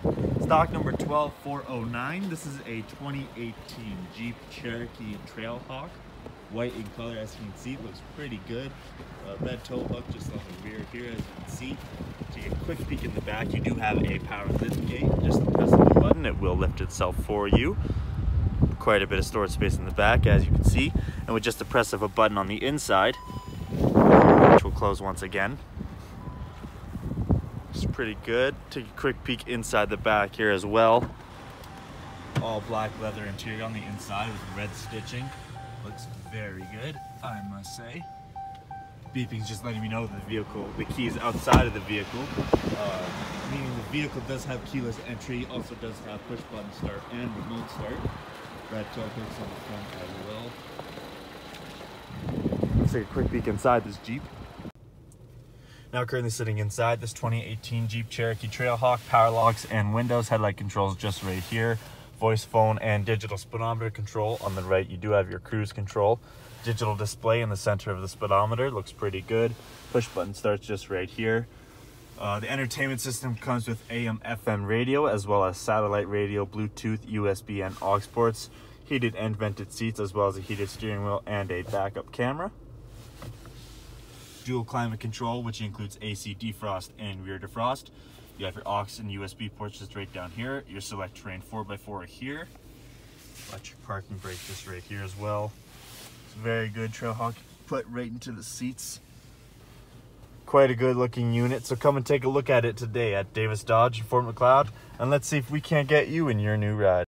Stock number 12409. This is a 2018 Jeep Cherokee Trailhawk. White in color, as you can see, looks pretty good. Uh, red tow hook just on the rear here, as you can see. Take a quick peek in the back. You do have a power lift gate. Just press of the button, it will lift itself for you. Quite a bit of storage space in the back, as you can see. And with just the press of a button on the inside, which will close once again, pretty good. Take a quick peek inside the back here as well. All black leather interior on the inside with red stitching. Looks very good, I must say. Beeping's just letting me know that the vehicle, the key is outside of the vehicle. Uh, meaning the vehicle does have keyless entry, also does have push button start and remote start. Red hooks on the front as well. Let's take a quick peek inside this Jeep. Now currently sitting inside this 2018 Jeep Cherokee Trailhawk, power locks and windows, headlight controls just right here, voice phone and digital speedometer control. On the right, you do have your cruise control. Digital display in the center of the speedometer, looks pretty good. Push button starts just right here. Uh, the entertainment system comes with AM FM radio as well as satellite radio, Bluetooth, USB and aux ports, heated and vented seats as well as a heated steering wheel and a backup camera dual climate control, which includes AC defrost and rear defrost. You have your aux and USB ports just right down here. Your select terrain 4x4 here. Electric parking brake just right here as well. It's very good Trailhawk. Put right into the seats. Quite a good looking unit. So come and take a look at it today at Davis Dodge in Fort Macleod. And let's see if we can't get you in your new ride.